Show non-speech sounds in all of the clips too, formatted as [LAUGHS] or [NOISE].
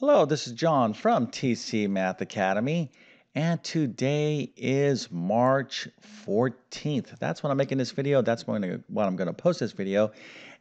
Hello, this is John from TC Math Academy, and today is March 14th. That's when I'm making this video. That's when, I'm going to post this video.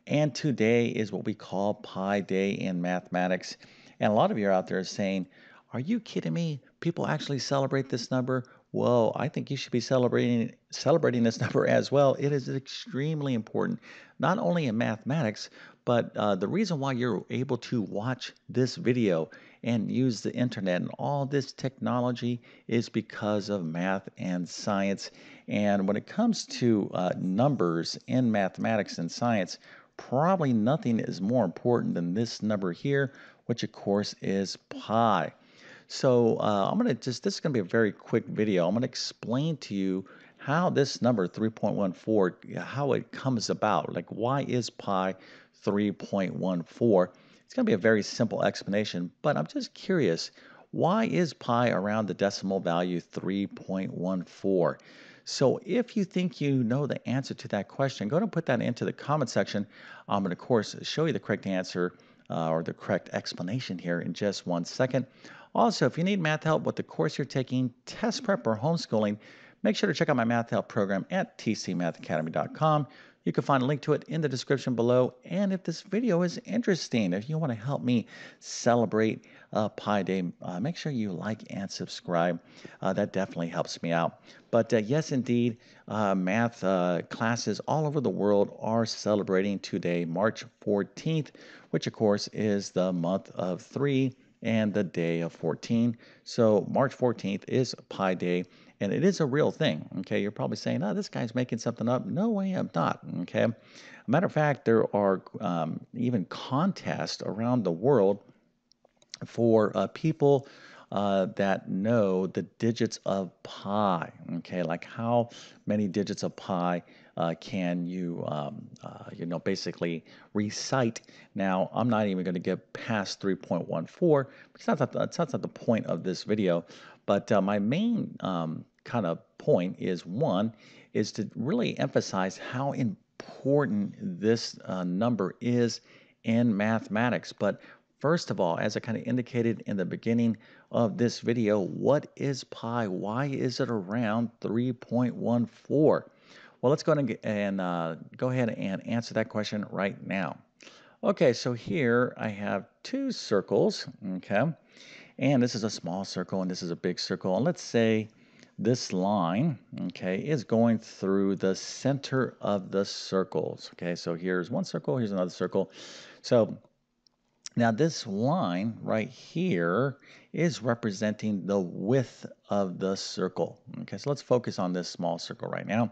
And today is what we call Pi Day in mathematics. And a lot of you are out there saying, Are you kidding me? People actually celebrate this number? Well, I think you should be celebrating celebrating this [LAUGHS] number as well. It is extremely important, not only in mathematics, but uh, the reason why you're able to watch this video and use the internet and all this technology is because of math and science. And when it comes to uh, numbers in mathematics and science, probably nothing is more important than this number here, which of course is pi. So uh, I'm going to just, this is going to be a very quick video. I'm going to explain to you how this number 3.14, how it comes about. Like why is pi 3.14. It's going to be a very simple explanation, but I'm just curious, why is pi around the decimal value 3.14? So if you think you know the answer to that question, go ahead and put that into the comment section. I'm going to, of course, show you the correct answer uh, or the correct explanation here in just one second. Also, if you need math help with the course you're taking, test prep or homeschooling, make sure to check out my math help program at tcmathacademy.com. You can find a link to it in the description below. And if this video is interesting, if you want to help me celebrate uh, Pi Day, uh, make sure you like and subscribe. Uh, that definitely helps me out. But uh, yes, indeed, uh, math uh, classes all over the world are celebrating today, March 14th, which of course is the month of three and the day of 14. So March 14th is Pi Day and it is a real thing. Okay, you're probably saying, "Oh, this guy's making something up." No way, I'm not. Okay, matter of fact, there are um, even contests around the world for uh, people uh, that know the digits of pi. Okay, like how many digits of pi uh, can you, um, uh, you know, basically recite? Now, I'm not even going to get past 3.14 because that's not, that's not the point of this video. But uh, my main um, kind of point is one, is to really emphasize how important this uh, number is in mathematics. But First of all, as I kind of indicated in the beginning of this video, what is pi? Why is it around 3.14? Well, let's go ahead and, and uh, go ahead and answer that question right now. Okay, so here I have two circles, okay? And this is a small circle and this is a big circle. And let's say this line, okay, is going through the center of the circles. Okay, so here's one circle, here's another circle. So now this line right here is representing the width of the circle. Okay, so let's focus on this small circle right now.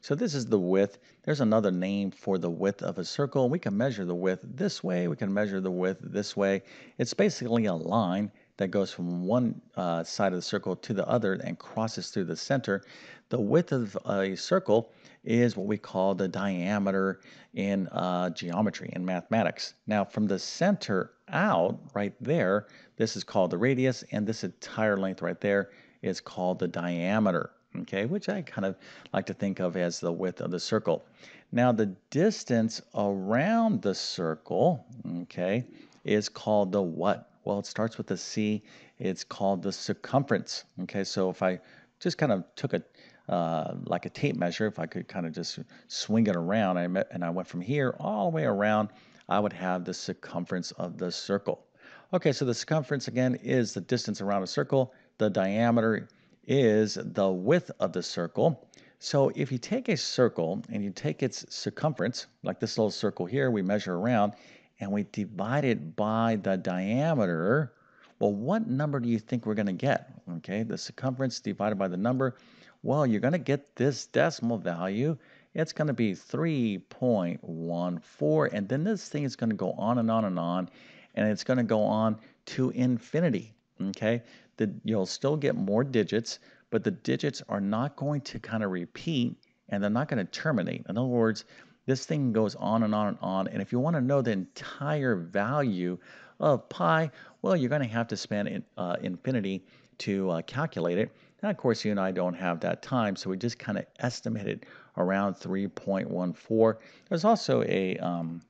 So this is the width. There's another name for the width of a circle. We can measure the width this way. We can measure the width this way. It's basically a line that goes from one uh, side of the circle to the other and crosses through the center. The width of a circle is what we call the diameter in uh, geometry in mathematics. Now, from the center out, right there, this is called the radius, and this entire length right there is called the diameter, okay, which I kind of like to think of as the width of the circle. Now, the distance around the circle, okay, is called the what? Well, it starts with a C. It's called the circumference, okay, so if I just kind of took a uh, like a tape measure, if I could kind of just swing it around I met, and I went from here all the way around, I would have the circumference of the circle. Okay, so the circumference again is the distance around a circle. The diameter is the width of the circle. So if you take a circle and you take its circumference, like this little circle here, we measure around, and we divide it by the diameter, well, what number do you think we're going to get? Okay, the circumference divided by the number. Well, you're going to get this decimal value. It's going to be 3.14. And then this thing is going to go on and on and on. And it's going to go on to infinity. Okay. The, you'll still get more digits, but the digits are not going to kind of repeat and they're not going to terminate. In other words, this thing goes on and on and on. And if you want to know the entire value of pi, well, you're going to have to spend in, uh, infinity to uh, calculate it. And of course, you and I don't have that time, so we just kind of estimated around 3.14. There's also a um,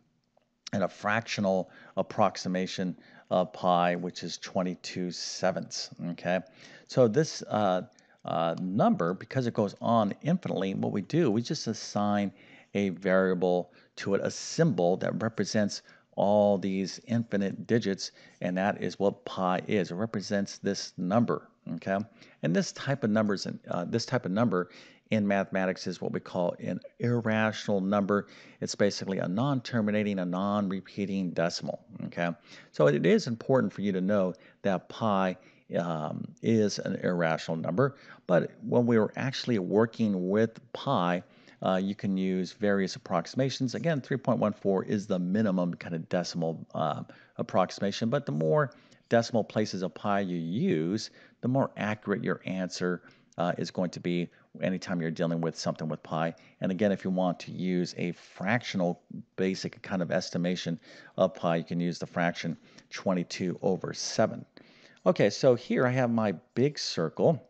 and a fractional approximation of pi, which is 22 sevenths. Okay, so this uh, uh, number, because it goes on infinitely, what we do, we just assign a variable to it, a symbol that represents all these infinite digits, and that is what pi is. It represents this number. Okay, and this type of numbers, uh, this type of number in mathematics is what we call an irrational number. It's basically a non-terminating, a non-repeating decimal. Okay, so it is important for you to know that pi um, is an irrational number. But when we were actually working with pi, uh, you can use various approximations. Again, 3.14 is the minimum kind of decimal uh, approximation, but the more decimal places of pi you use, the more accurate your answer uh, is going to be anytime you're dealing with something with pi. And again, if you want to use a fractional basic kind of estimation of pi, you can use the fraction 22 over 7. Okay, so here I have my big circle.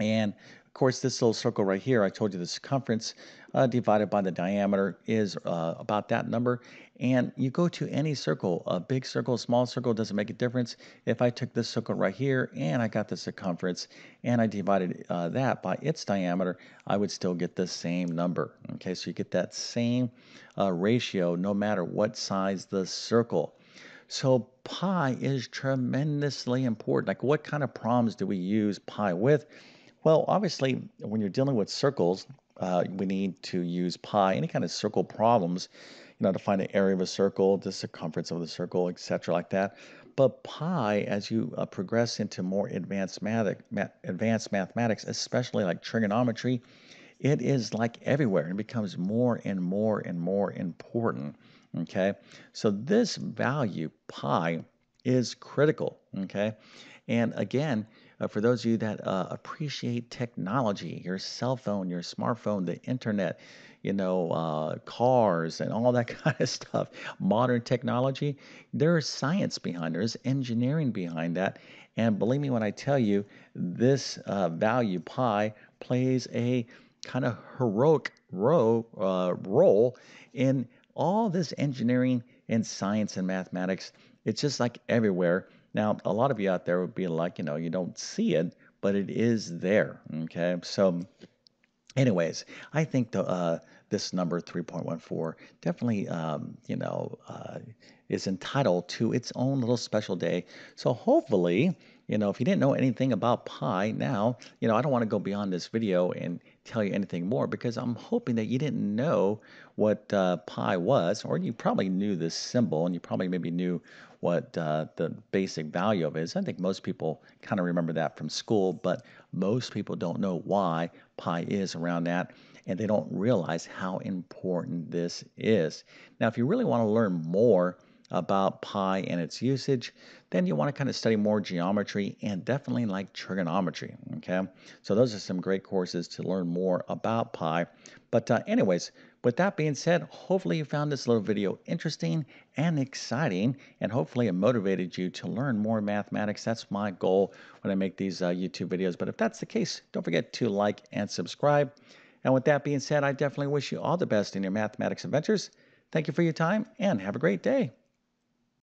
And of course, this little circle right here, I told you the circumference uh, divided by the diameter is uh, about that number. And you go to any circle, a big circle, a small circle, doesn't make a difference. If I took this circle right here and I got the circumference and I divided uh, that by its diameter, I would still get the same number. Okay, so you get that same uh, ratio no matter what size the circle. So pi is tremendously important. Like what kind of problems do we use pi with? Well, obviously, when you're dealing with circles, uh, we need to use pi, any kind of circle problems, you know, to find the area of a circle, the circumference of the circle, etc., like that. But pi, as you uh, progress into more advanced, math, advanced mathematics, especially like trigonometry, it is like everywhere and becomes more and more and more important. Okay, so this value pi is critical. Okay, and again, uh, for those of you that uh, appreciate technology, your cell phone, your smartphone, the internet, you know, uh, cars, and all that [LAUGHS] kind of stuff, modern technology, there's science behind, it, there's engineering behind that. And believe me when I tell you, this uh, value pi plays a kind of heroic ro- uh, role in all this engineering and science and mathematics, it's just like everywhere. Now, a lot of you out there would be like, you know, you don't see it, but it is there. Okay. So, anyways, I think the, uh, this number 3.14 definitely, um, you know, uh, is entitled to its own little special day. So, hopefully, you know, if you didn't know anything about pi now, you know, I don't want to go beyond this video and tell you anything more because I'm hoping that you didn't know what uh, pi was, or you probably knew this symbol and you probably maybe knew what uh, the basic value of it is. I think most people kind of remember that from school, but most people don't know why pi is around that and they don't realize how important this is. Now, if you really want to learn more, about pi and its usage, then you want to kind of study more geometry and definitely like trigonometry. Okay, so those are some great courses to learn more about pi. But, uh, anyways, with that being said, hopefully you found this little video interesting and exciting, and hopefully it motivated you to learn more mathematics. That's my goal when I make these uh, YouTube videos. But if that's the case, don't forget to like and subscribe. And with that being said, I definitely wish you all the best in your mathematics adventures. Thank you for your time and have a great day.